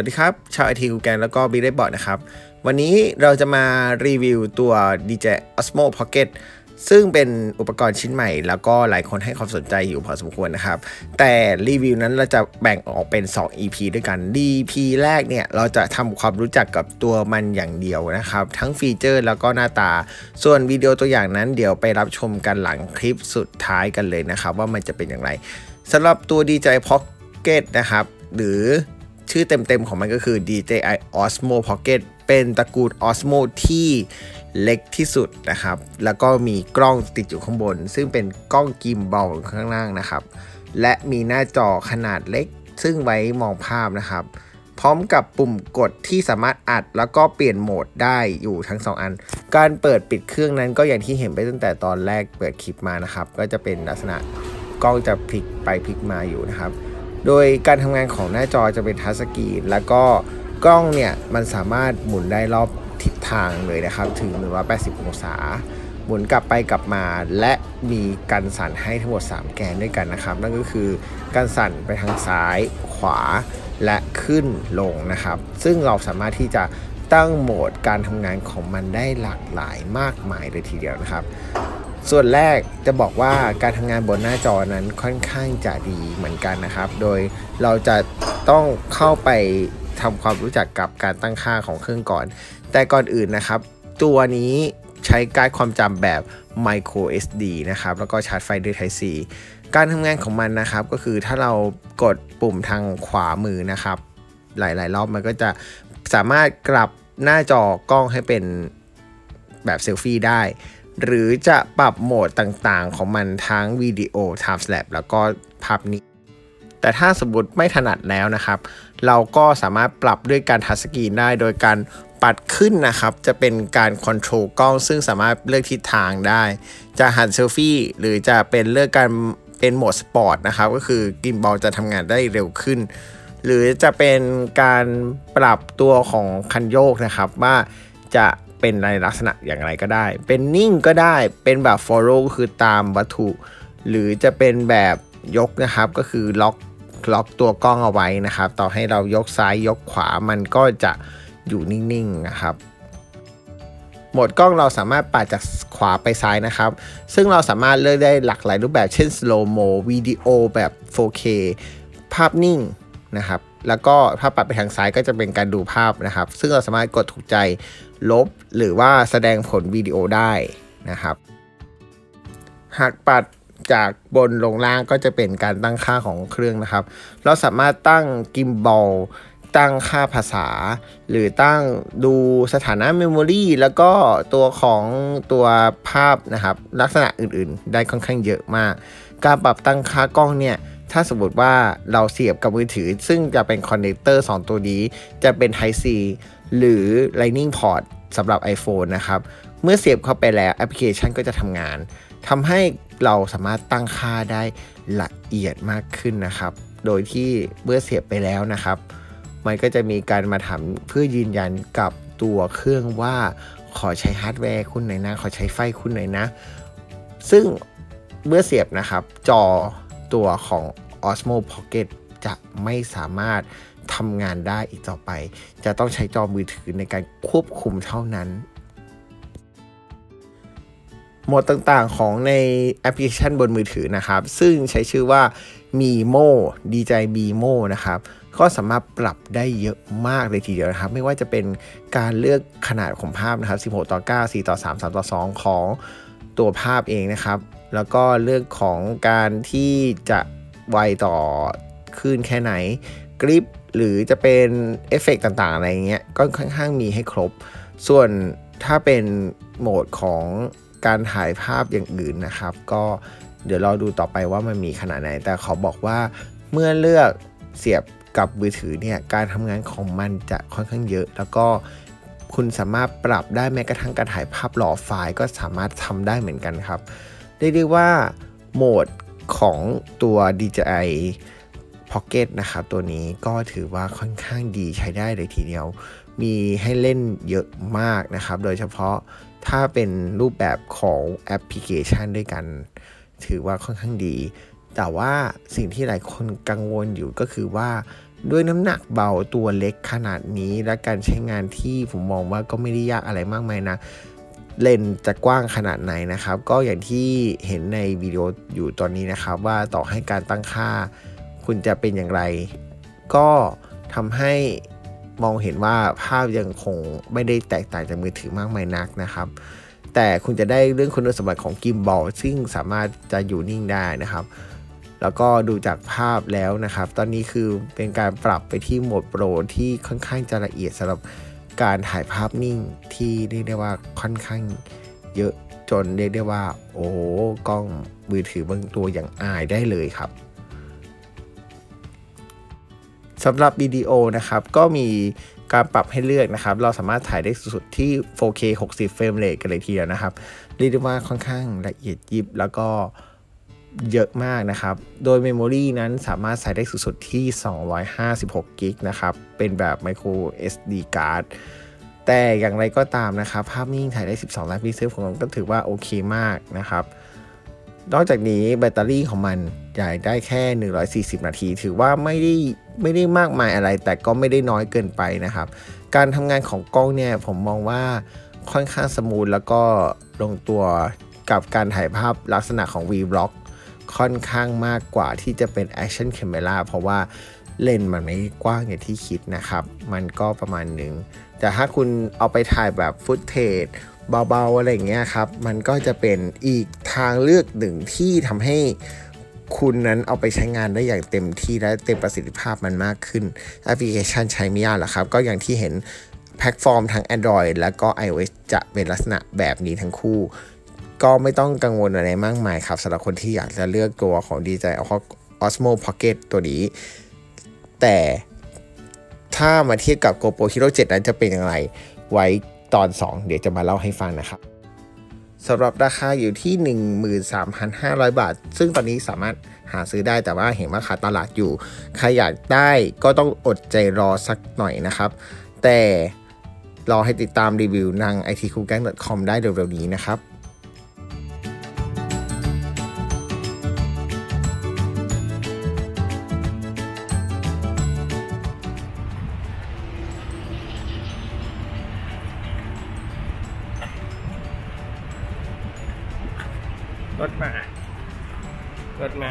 วัสดีครับ ชาวไอทีกูแกนแล้วก็บีเรบอร์ดนะครับ วันนี้เราจะมารีวิวตัว DJI Osmo Pocket ซึ่งเป็นอุปกรณ์ชิ้นใหม่ แล้วก็หลายคนให้ความสนใจอยู่พอสมควรนะครับ แต่รีวิวนั้นเราจะแบ่งออกเป็น 2 EP ด้วยกัน EP แรกเนี่ย เราจะทำความรู้จักกับตัวมันอย่างเดียวนะครับ ทั้งฟีเจอร์แล้วก็หน้าตา ส่วนวิดีโอตัวอย่างนั้นเดี๋ยวไปรับชมกันหลังคลิปสุดท้ายกันเลยนะครับ ว่ามันจะเป็นอย่างไรสำหรับตัว DJI Pocket นะครับ หรือ ชื่อเต็มๆของมันก็คือ DJI Osmo Pocket เป็นตระกูล Osmo ที่เล็กที่สุดนะครับ แล้วก็มีกล้องติดอยู่ข้างบน ซึ่งเป็นกล้องกิมบอลข้างล่างนะครับ และมีหน้าจอขนาดเล็ก ซึ่งไว้มองภาพนะครับ พร้อมกับปุ่มกดที่สามารถอัดแล้วก็เปลี่ยนโหมดได้อยู่ทั้ง 2 อัน การเปิดปิดเครื่องนั้นก็อย่างที่เห็นไปตั้งแต่ตอนแรกเปิดคลิปมานะครับ ก็จะเป็นลักษณะกล้องจะพลิกไปพลิกมาอยู่นะครับ โดยการทำงานของหน้าจอจะเป็นทัชสกรีนแล้วก็กล้องเนี่ยมันสามารถหมุนได้รอบทิศทางเลยนะครับ ถึง 180 องศา หมุนกลับไปกลับมาและมีการสั่นให้ทั้งหมด 3 แกนด้วยกันนะครับ นั่นก็คือการสั่นไปทางซ้ายขวาและขึ้นลงนะครับ ซึ่งเราสามารถที่จะตั้งโหมดการทำงานของมันได้หลากหลายมากมายเลยทีเดียวนะครับ ส่วนแรกจะบอกว่าการทำงานบนหน้าจอนั้นค่อนข้างจะดีเหมือนกันนะครับ โดยเราจะต้องเข้าไปทำความรู้จักกับการตั้งค่าของเครื่องก่อน แต่ก่อนอื่นนะครับ ตัวนี้ใช้การ์ดความจำแบบ micro SD นะครับ แล้วก็ชาร์จไฟด้วย Type C การทำงานของมันนะครับ ก็คือถ้าเรากดปุ่มทางขวามือนะครับ หลาย ๆ รอบมันก็จะสามารถกลับหน้าจอกล้องให้เป็นแบบเซลฟี่ได้ หรือจะปรับโหมดต่างๆ ของมันทั้งวิดีโอ time lapse แล้วก็ภาพนิ่งแต่ถ้าสมมติไม่ถนัดแล้วนะครับ เราก็สามารถปรับด้วยการ touchscreen ได้โดยการปัดขึ้นนะครับ จะเป็นการ control กล้อง ซึ่งสามารถเลือกทิศทางได้ จะหันเซลฟี่หรือจะเป็นเลือกการเป็นโหมดสปอร์ตนะครับ ก็คือ gimbal จะทำงานได้เร็วขึ้น หรือจะเป็นการปรับตัวของคันโยกนะครับ ว่าจะ เป็นในลักษณะอย่างไรก็ได้ เป็นนิ่งก็ได้เป็นแบบ follow คือตามวัตถุ หรือจะเป็นแบบยกนะครับก็คือล็อกล็อกตัวกล้องเอาไว้นะครับ ต่อให้เรายกซ้ายยกขวามันก็จะอยู่นิ่งๆนะครับโหมดกล้องเราสามารถปัดจากขวาไปซ้ายนะครับ ซึ่งเราสามารถเลือกได้หลากหลายรูปแบบเช่น slow mo วิดีโอแบบ 4K ภาพนิ่งนะครับ แล้วก็ถ้าปัดไปทางซ้ายก็จะเป็นการดูภาพนะครับ ซึ่งเราสามารถกดถูกใจลบ หรือว่าแสดงผลวิดีโอได้นะครับ หากปัดจากบนลงล่างก็จะเป็นการตั้งค่าของเครื่องนะครับ เราสามารถตั้ง gimbal ตั้งค่าภาษา หรือตั้งดูสถานะ memory แล้วก็ตัวของตัวภาพนะครับ ลักษณะอื่นๆ ได้ค่อนข้างเยอะมาก การปรับตั้งค่ากล้องเนี่ย ถ้าสมมติว่าเราเสียบกับมือถือ ซึ่งจะเป็น connector 2ตัวนี้ จะเป็น Type C หรือ Lightning Port สำหรับ iPhone นะครับ เมื่อเสียบเข้าไปแล้วแอปพลิเคชันก็จะทำงานทำให้เราสามารถตั้งค่าได้ละเอียดมากขึ้นนะครับ โดยที่เมื่อเสียบไปแล้วนะครับ มันก็จะมีการมาถามเพื่อยืนยันกับตัวเครื่องว่าขอใช้ฮาร์ดแวร์คุณหน่อยนะ ขอใช้ไฟคุณหน่อยนะ ซึ่งเมื่อเสียบนะครับ จอ ตัวของ Osmo Pocket จะไม่สามารถทำงานได้อีกต่อไป จะต้องใช้จอมือถือในการควบคุมเท่านั้นโหมดต่างๆของในแอปพลิเคชันบนมือถือนะครับ ซึ่งใช้ชื่อว่า Mimo DJI Mimo นะครับ ก็สามารถปรับได้เยอะมากเลยทีเดียวนะครับ ไม่ว่าจะเป็นการเลือกขนาดของภาพนะครับ 16 ต่อ 9 4 ต่อ 3 3 ต่อ 2 ของตัวภาพเองนะครับ แล้วก็เลือกของการที่จะไวต่อคลื่นแค่ไหน กริปหรือจะเป็นเอฟเฟกต่างๆ อะไรเงี้ยก็ค่อนข้างมีให้ครบ ส่วนถ้าเป็นโหมดของการถ่ายภาพอย่างอื่นนะครับ ก็เดี๋ยวเราดูต่อไปว่ามันมีขนาดไหน แต่ขอบอกว่าเมื่อเลือกเสียบกับมือถือเนี่ยการทำงานของมันจะค่อนข้างเยอะ แล้วก็คุณสามารถปรับได้แม้กระทั่งการถ่ายภาพหล่อไฟล์ก็สามารถทำได้เหมือนกันครับ เรียกได้ว่าโหมดของตัว DJI Pocket นะครับตัวนี้ก็ถือว่าค่อนข้างดีใช้ได้เลยทีเดียว มีให้เล่นเยอะมากนะครับ โดยเฉพาะถ้าเป็นรูปแบบของแอปพลิเคชันด้วยกัน ถือว่าค่อนข้างดี แต่ว่าสิ่งที่หลายคนกังวลอยู่ก็คือว่าด้วยน้ำหนักเบาตัวเล็กขนาดนี้ และการใช้งานที่ผมมองว่าก็ไม่ได้ยากอะไรมากมายนะ เลนจะกว้างขนาดไหนนะครับ ก็อย่างที่เห็นในวิดีโออยู่ตอนนี้นะครับ ว่าต่อให้การตั้งค่า คุณจะเป็นอย่างไร ก็ทำให้มองเห็นว่าภาพยังคงไม่ได้แตกต่างจากมือถือมากมายนักนะครับ แต่คุณจะได้เรื่องคุณสมบัติของกิมบอลซึ่งสามารถจะอยู่นิ่งได้นะครับ แล้วก็ดูจากภาพแล้วนะครับ ตอนนี้คือเป็นการปรับไปที่โหมดโปรที่ค่อนข้างจะละเอียดสำหรับ การถ่ายภาพนิ่งที่เรียกได้ว่าค่อนข้างเยอะจนเรียกได้ว่า โอ้กล้องมือถือบางตัวอย่างอายได้เลยครับสำหรับวิดีโอนะครับ ก็มีการปรับให้เลือกนะครับ เราสามารถถ่ายได้สุดที่ 4K 60 frame rate กันเลยทีเดียวนะครับ เรียกได้ว่าค่อนข้างละเอียดยิบแล้วก็ เยอะมากนะครับ โดย memory นั้นสามารถใส่ได้สูงสุดที่ 256กิกนะครับ เป็นแบบ micro SD card แต่อย่างไรก็ตามนะครับ ภาพนิ่งถ่ายได้ 12ล้านพิกเซลผมก็ถือว่าโอเคมากนะครับ นอกจากนี้แบตเตอรี่ของมันใหญ่ได้แค่ 140 นาที ถือว่าไม่ได้ไม่ได้มากมายอะไร แต่ก็ไม่ได้น้อยเกินไปนะครับ การทำงานของกล้องเนี่ยผมมองว่าค่อนข้างสมูทแล้วก็ลงตัวกับการถ่ายภาพลักษณะของ vlog ค่อนข้างมากกว่าที่จะเป็น Action Camera เพราะว่าเลนส์มันไม่กว้างอย่างที่คิดนะครับ มันก็ประมาณหนึ่ง แต่ถ้าคุณเอาไปถ่ายแบบฟุตเทจเบา ๆ อะไรเงี้ยครับ มันก็จะเป็นอีกทางเลือกหนึ่งที่ทำให้คุณนั้นเอาไปใช้งานได้อย่างเต็มที่และเต็มประสิทธิภาพมันมากขึ้น แอปพลิเคชันใช้ไม่ยากหรอกครับ ก็อย่างที่เห็นแพลตฟอร์มทั้ง Android และก็ iOS จะเป็นลักษณะแบบนี้ทั้งคู่ ก็ไม่ต้องกังวลอะไรมากมายครับสำหรับคนที่อยากจะเลือกตัวของ DJI Osmo Pocket ตัวนี้ แต่ถ้ามาเทียบกับ GoPro Hero 7 นั้นจะเป็นอย่างไร ไว้ตอน 2 เดี๋ยวจะมาเล่าให้ฟังนะครับสำหรับราคาอยู่ที่ 13,500 บาท ซึ่งตอนนี้สามารถหาซื้อได้แต่ว่าเห็นว่าขาตลาดอยู่ ใครอยากได้ก็ต้องอดใจรอสักหน่อยนะครับ แต่รอให้ติดตามรีวิวนาง itcoolgang.com ได้เร็วๆนี้นะครับ รถมารถมา